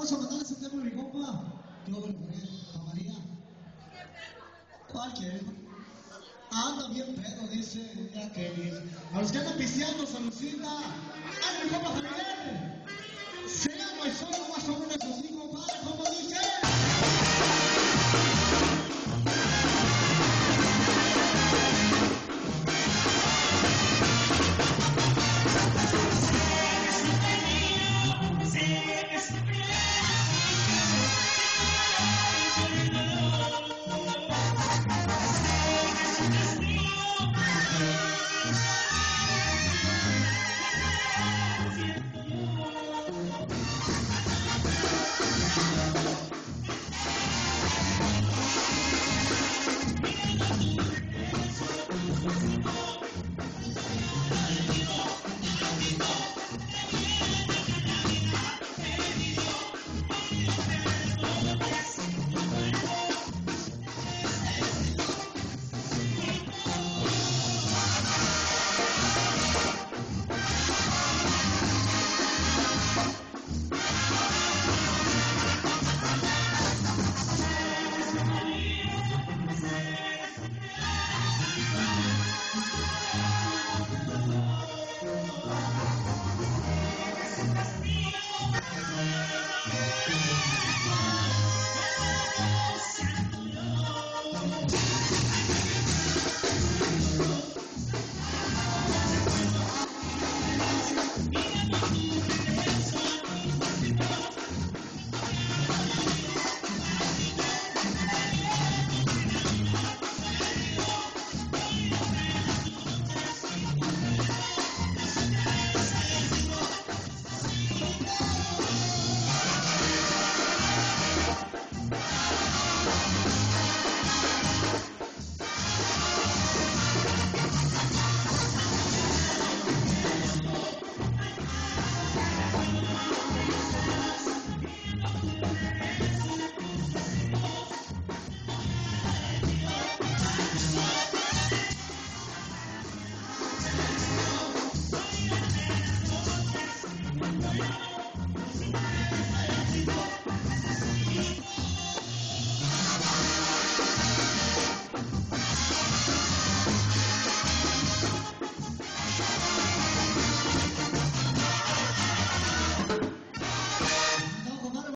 Vamos a mandar ese tema a mi compa. Me lo a María. ¿Cuál quiere? Anda bien pedo, dice que A los que andan pisteando, saludcita.